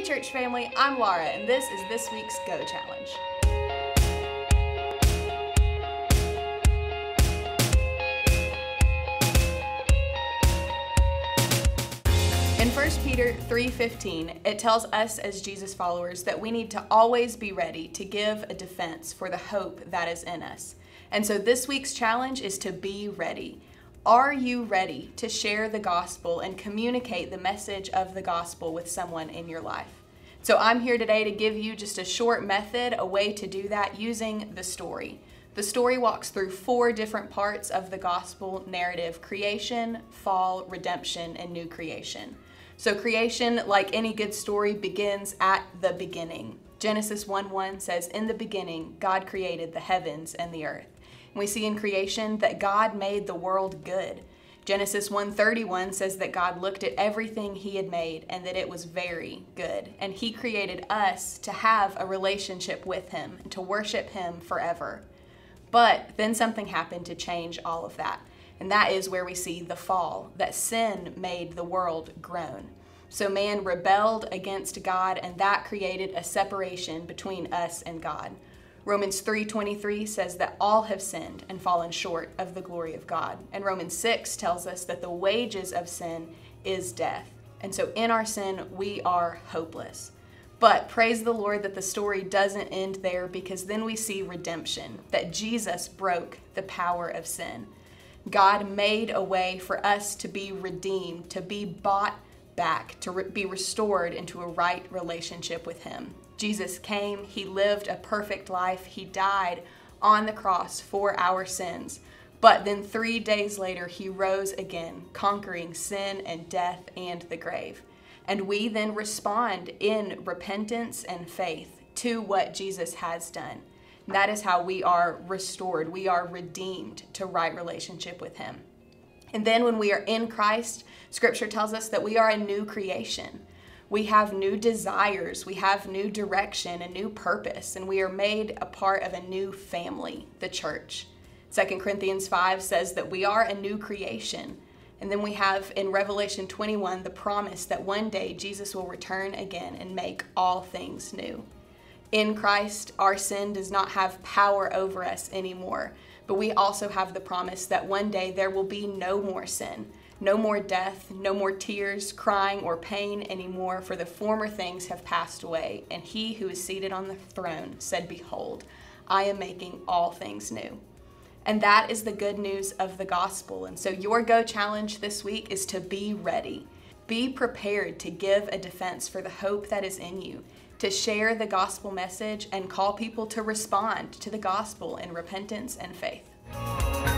Hey, church family, I'm Laura, and this is this week's Go Challenge. In 1 Peter 3:15, it tells us as Jesus followers that we need to always be ready to give a defense for the hope that is in us. And so this week's challenge is to be ready. Are you ready to share the gospel and communicate the message of the gospel with someone in your life? So I'm here today to give you just a short method, a way to do that using the story. The story walks through four different parts of the gospel narrative creation, fall, redemption, and new creation. So, creation, like any good story, begins at the beginning. Genesis 1 1 says, In the beginning, God created the heavens and the earth. We see in creation that God made the world good. Genesis 1:31 says that God looked at everything he had made and that it was very good. And he created us to have a relationship with him and to worship him forever. But then something happened to change all of that. And that is where we see the fall, that sin made the world groan. So man rebelled against God and that created a separation between us and God. Romans 3:23 says that all have sinned and fallen short of the glory of God. And Romans 6 tells us that the wages of sin is death. And so in our sin we are hopeless. But praise the Lord that the story doesn't end there because then we see redemption, that Jesus broke the power of sin. God made a way for us to be redeemed, to be bought back, to be restored into a right relationship with Him. Jesus came, He lived a perfect life, He died on the cross for our sins. But then three days later, He rose again, conquering sin and death and the grave. And we then respond in repentance and faith to what Jesus has done. That is how we are restored. We are redeemed to right relationship with Him. And then when we are in Christ, Scripture tells us that we are a new creation we have new desires, we have new direction, a new purpose, and we are made a part of a new family, the church. 2 Corinthians 5 says that we are a new creation. And then we have in Revelation 21 the promise that one day Jesus will return again and make all things new. In Christ, our sin does not have power over us anymore, but we also have the promise that one day there will be no more sin no more death, no more tears, crying, or pain anymore, for the former things have passed away. And he who is seated on the throne said, Behold, I am making all things new. And that is the good news of the gospel. And so, your go challenge this week is to be ready. Be prepared to give a defense for the hope that is in you, to share the gospel message, and call people to respond to the gospel in repentance and faith.